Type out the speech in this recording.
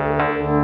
Música